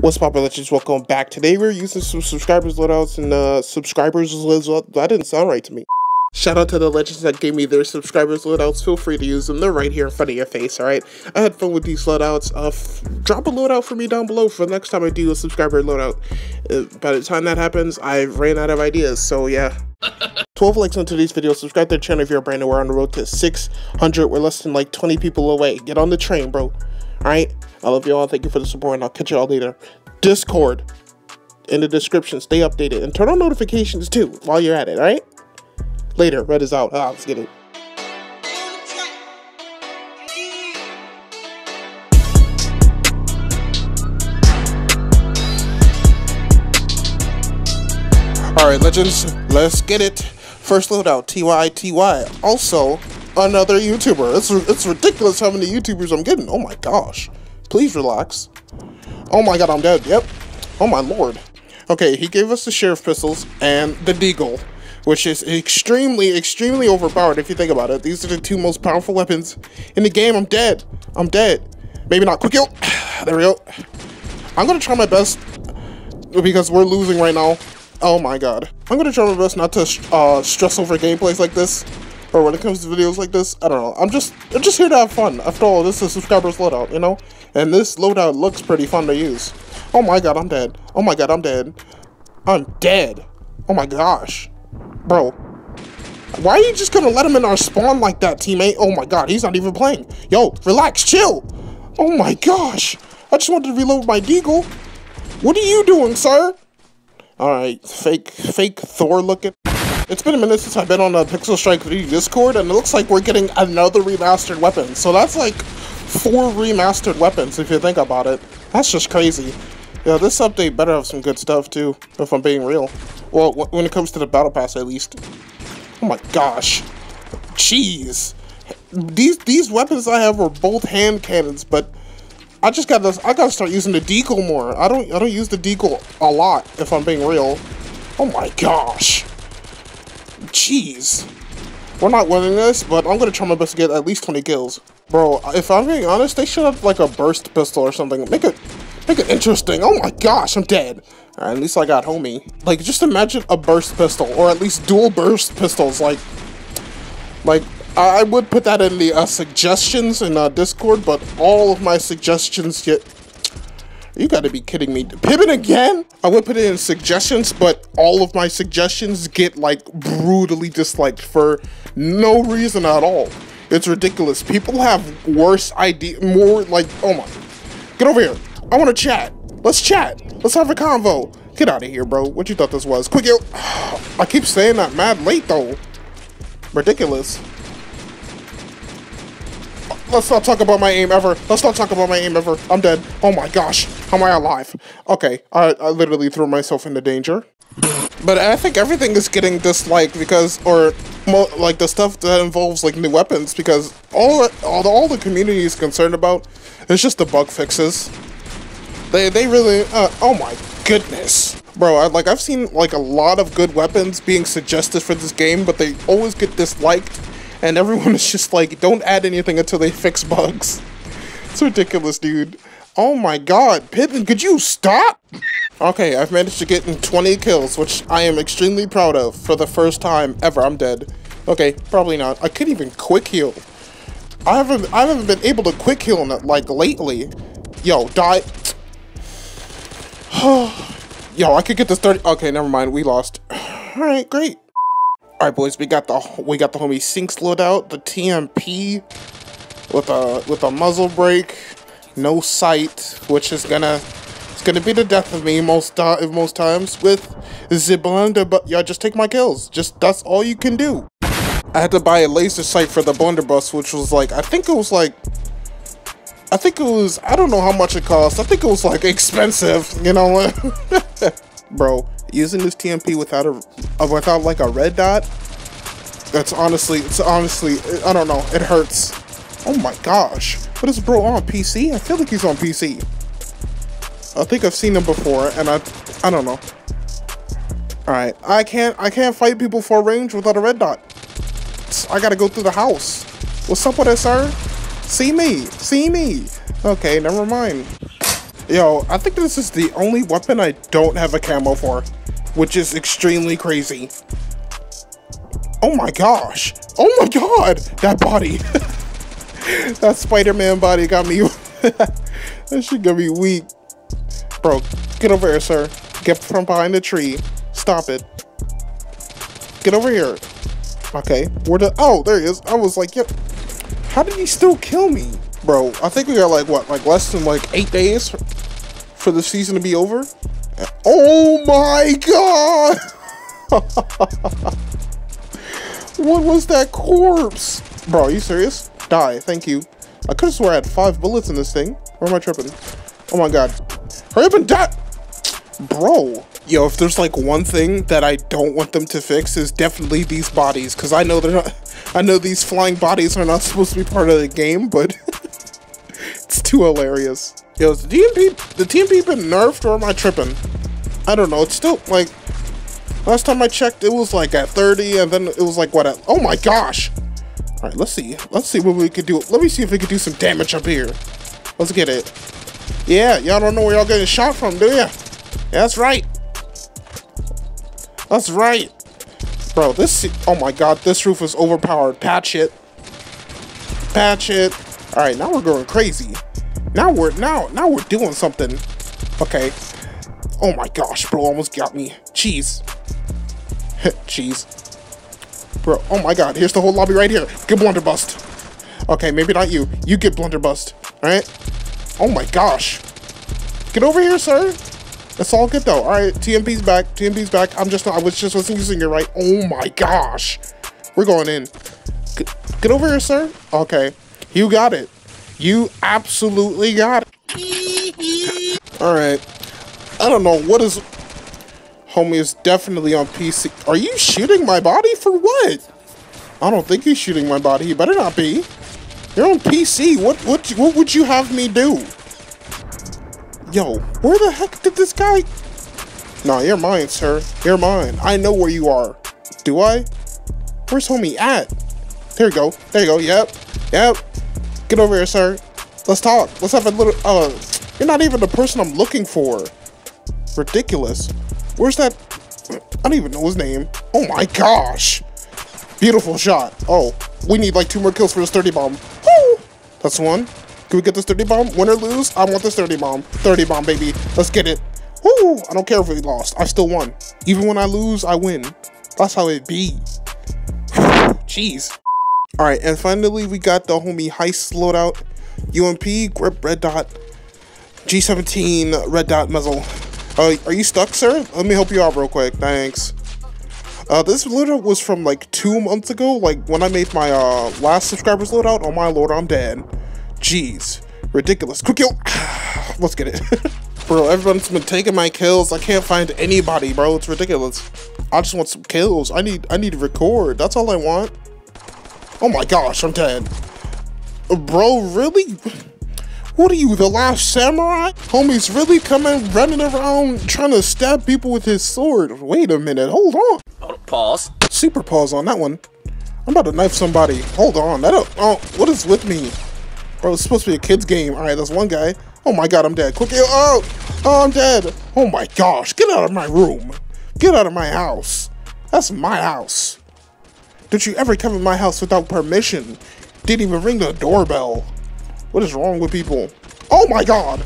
What's poppin' legends? Welcome back. Today we're using some subscribers loadouts and uh, subscribers loadouts. That didn't sound right to me. Shout out to the legends that gave me their subscribers loadouts. Feel free to use them. They're right here in front of your face, alright? I had fun with these loadouts. Uh, drop a loadout for me down below for the next time I do a subscriber loadout. Uh, by the time that happens, I ran out of ideas, so yeah. 12 likes on today's video. Subscribe to the channel if you're a brand new. We're on the road to 600. We're less than like 20 people away. Get on the train, bro. Alright? I love you all. Thank you for the support, and I'll catch you all later. Discord in the description. Stay updated and turn on notifications too while you're at it, alright? Later, red is out. Ah, let's get it. Alright, legends, let's get it. First loadout, TYTY. Also, another YouTuber. It's, it's ridiculous how many YouTubers I'm getting. Oh my gosh. Please relax. Oh my god, I'm dead. Yep. Oh my lord. Okay, he gave us the Sheriff Pistols and the Deagle, which is extremely, extremely overpowered if you think about it. These are the two most powerful weapons in the game. I'm dead. I'm dead. Maybe not quick kill. There we go. I'm gonna try my best because we're losing right now. Oh my god. I'm gonna try my best not to uh, stress over gameplays like this. Or when it comes to videos like this, I don't know. I'm just I'm just here to have fun. After all, this is subscribers loadout, you know? And this loadout looks pretty fun to use. Oh my god, I'm dead. Oh my god, I'm dead. I'm dead. Oh my gosh. Bro. Why are you just gonna let him in our spawn like that, teammate? Oh my god, he's not even playing. Yo, relax, chill. Oh my gosh. I just wanted to reload my deagle. What are you doing, sir? Alright, fake, fake Thor looking. It's been a minute since I've been on a Pixel Strike 3 Discord, and it looks like we're getting another remastered weapon. So that's like four remastered weapons, if you think about it. That's just crazy. Yeah, this update better have some good stuff, too, if I'm being real. Well, when it comes to the Battle Pass, at least. Oh my gosh. Jeez. These these weapons I have are both hand cannons, but I just gotta I gotta start using the deagle more. I don't I don't use the deagle a lot if I'm being real. Oh my gosh. Jeez. We're not winning this, but I'm gonna try my best to get at least 20 kills. Bro, if I'm being honest, they should have like a burst pistol or something. Make it make it interesting. Oh my gosh, I'm dead. Right, at least I got homie. Like just imagine a burst pistol or at least dual burst pistols like like I would put that in the uh, suggestions in uh, Discord, but all of my suggestions get... You gotta be kidding me. Pivot again? I would put it in suggestions, but all of my suggestions get, like, brutally disliked for no reason at all. It's ridiculous. People have worse idea, more, like, oh my... Get over here. I want to chat. Let's chat. Let's have a convo. Get out of here, bro. What you thought this was? Quick, yo. I keep saying that mad late, though. Ridiculous. Let's not talk about my aim ever. Let's not talk about my aim ever. I'm dead. Oh my gosh. How am I alive? Okay, I, I literally threw myself into danger. But I think everything is getting disliked because, or like the stuff that involves like new weapons because all all the, all the community is concerned about is just the bug fixes. They they really uh, oh my goodness, bro! I, like I've seen like a lot of good weapons being suggested for this game, but they always get disliked and everyone is just like, don't add anything until they fix bugs. It's ridiculous, dude. Oh my god, Pippin, could you stop? Okay, I've managed to get in 20 kills, which I am extremely proud of for the first time ever. I'm dead. Okay, probably not. I couldn't even quick heal. I haven't I haven't been able to quick heal like lately. Yo, die. Yo, I could get this 30. Okay, never mind. We lost. Alright, great. All right, boys, we got the we got the homie Sinks loadout, the TMP with a with a muzzle brake, no sight, which is gonna it's gonna be the death of me most uh, most times with the But yeah, just take my kills. Just that's all you can do. I had to buy a laser sight for the blunderbuss, which was like I think it was like I think it was I don't know how much it cost. I think it was like expensive, you know. Bro, using this TMP without a uh, without like a red dot, that's honestly, it's honestly, I don't know, it hurts. Oh my gosh, what is bro on PC? I feel like he's on PC. I think I've seen him before, and I, I don't know. All right, I can't, I can't fight people for range without a red dot. I gotta go through the house. What's up with it, sir? See me, see me. Okay, never mind. Yo, I think this is the only weapon I don't have a camo for, which is extremely crazy. Oh my gosh. Oh my god. That body. that Spider-Man body got me. that shit got me weak. Bro, get over here, sir. Get from behind the tree. Stop it. Get over here. Okay, where the- Oh, there he is. I was like, yep. How did he still kill me? Bro, I think we got like, what, like less than like eight days for the season to be over. Oh my god! what was that corpse? Bro, are you serious? Die, thank you. I could have swore I had five bullets in this thing. Where am I tripping? Oh my god. Hurry up and die! Bro. Yo, if there's like one thing that I don't want them to fix is definitely these bodies. Because I know they're not... I know these flying bodies are not supposed to be part of the game, but... it's too hilarious. Yo, is the TMP, the TMP been nerfed or am I tripping? I don't know, it's still, like, last time I checked, it was like at 30, and then it was like, what, at, oh my gosh! Alright, let's see, let's see what we could do, let me see if we could do some damage up here. Let's get it. Yeah, y'all don't know where y'all getting shot from, do ya? That's right. That's right. Bro, this, oh my god, this roof is overpowered. Patch it. Patch it. Alright, now we're going crazy. Now we're now now we're doing something. Okay. Oh my gosh, bro, almost got me. Cheese. Cheese. Bro, oh my god, here's the whole lobby right here. Get blunderbust. Okay, maybe not you. You get blunderbust. Alright? Oh my gosh. Get over here, sir. That's all good though. Alright, TMP's back. TMP's back. I'm just I was just wasn't using it right. Oh my gosh. We're going in. Get, get over here, sir. Okay. You got it. You absolutely got it. Alright. I don't know. What is... Homie is definitely on PC. Are you shooting my body for what? I don't think he's shooting my body. He better not be. You're on PC. What, what, what would you have me do? Yo, where the heck did this guy... Nah, you're mine, sir. You're mine. I know where you are. Do I? Where's homie at? There you go. There you go. Yep. Yep. Get over here, sir. Let's talk. Let's have a little, uh, you're not even the person I'm looking for. Ridiculous. Where's that? I don't even know his name. Oh my gosh. Beautiful shot. Oh, we need like two more kills for this 30 bomb. Woo! That's one. Can we get this 30 bomb? Win or lose? I want this 30 bomb. 30 bomb, baby. Let's get it. Woo! I don't care if we lost. I still won. Even when I lose, I win. That's how it be. Jeez. Alright, and finally we got the homie heist loadout. UMP, grip, red dot, G17, red dot muzzle. Uh, are you stuck, sir? Let me help you out real quick. Thanks. Uh, this loadout was from like two months ago, like when I made my uh, last subscribers loadout. Oh my lord, I'm dead. Jeez. Ridiculous. Quick kill. Let's get it. bro, everyone's been taking my kills. I can't find anybody, bro. It's ridiculous. I just want some kills. I need I need to record. That's all I want. Oh my gosh, I'm dead. Bro, really? What are you, the last samurai? Homie's really coming, running around, trying to stab people with his sword. Wait a minute, hold on. Pause. Super pause on that one. I'm about to knife somebody. Hold on, that oh, what is with me? Bro, it's supposed to be a kid's game. All right, that's one guy. Oh my god, I'm dead. Quick, oh, oh, I'm dead. Oh my gosh, get out of my room. Get out of my house. That's my house. Did you ever come in my house without permission? Didn't even ring the doorbell. What is wrong with people? Oh my god!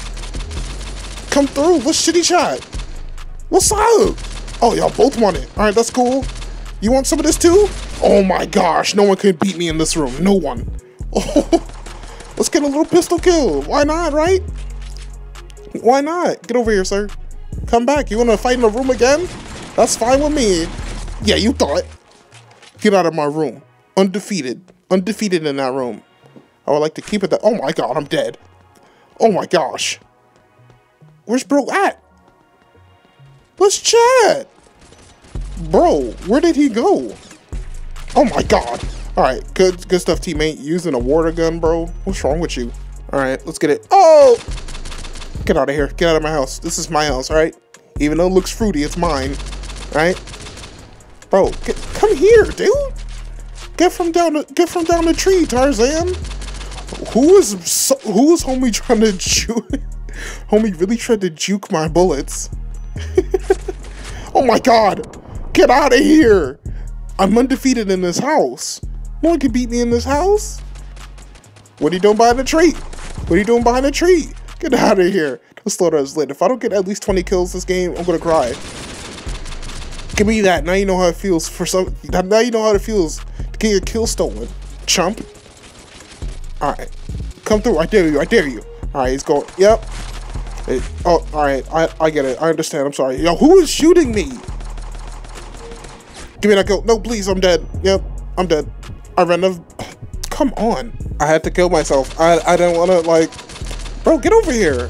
Come through, let's shitty chat. What's up? Oh, y'all both want it. Alright, that's cool. You want some of this too? Oh my gosh, no one can beat me in this room. No one. Oh, let's get a little pistol kill. Why not, right? Why not? Get over here, sir. Come back. You want to fight in the room again? That's fine with me. Yeah, you thought. Get out of my room. Undefeated. Undefeated in that room. I would like to keep it that. Oh my god, I'm dead. Oh my gosh. Where's bro at? Let's chat. Bro, where did he go? Oh my god. Alright, good good stuff, teammate. Using a water gun, bro. What's wrong with you? Alright, let's get it. Oh! Get out of here. Get out of my house. This is my house, alright? Even though it looks fruity, it's mine. Right? Bro, get, come here, dude. Get from down the get from down the tree, Tarzan. Who is who is homie trying to juke? Homie really tried to juke my bullets. oh my god! Get out of here! I'm undefeated in this house. No one can beat me in this house. What are you doing behind the tree? What are you doing behind the tree? Get out of here. The slaughter is lit. If I don't get at least 20 kills this game, I'm gonna cry. Give me that. Now you know how it feels for some. Now you know how it feels to get your kill stolen, chump. All right, come through. I dare you. I dare you. All right, he's going. Yep. It, oh, all right. I I get it. I understand. I'm sorry. Yo, who is shooting me? Give me that kill. No, please. I'm dead. Yep, I'm dead. I ran of. Come on. I had to kill myself. I I didn't want to like. Bro, get over here.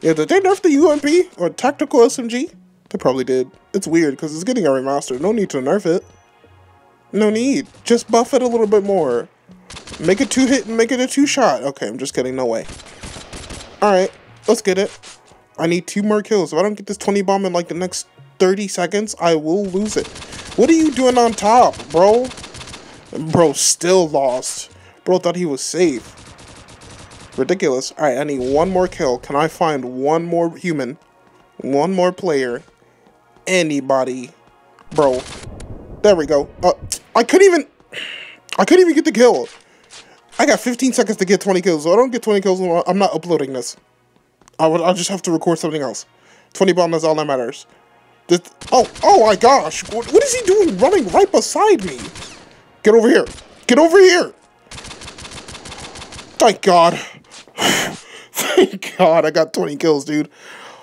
Yeah, did they nerf the UMP or tactical SMG? They probably did. It's weird because it's getting a remaster. No need to nerf it. No need. Just buff it a little bit more. Make it two hit and make it a two shot. Okay, I'm just kidding. No way. Alright, let's get it. I need two more kills. If I don't get this 20 bomb in like the next 30 seconds, I will lose it. What are you doing on top, bro? Bro, still lost. Bro thought he was safe. Ridiculous. Alright, I need one more kill. Can I find one more human? One more player? Anybody? Bro. There we go. Uh, I couldn't even... I couldn't even get the kill. I got 15 seconds to get 20 kills. So I don't get 20 kills, I'm not uploading this. I would, I'll just have to record something else. 20 bomb is all that matters. This, oh, oh my gosh. What, what is he doing running right beside me? Get over here. Get over here. Thank God. Thank God I got 20 kills, dude.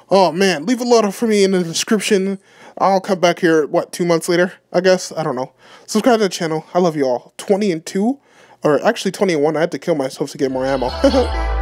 Oh, man. Leave a letter for me in the description. I'll come back here, what, two months later, I guess? I don't know. Subscribe to the channel. I love you all. 20 and 2, or actually 21. I had to kill myself to get more ammo.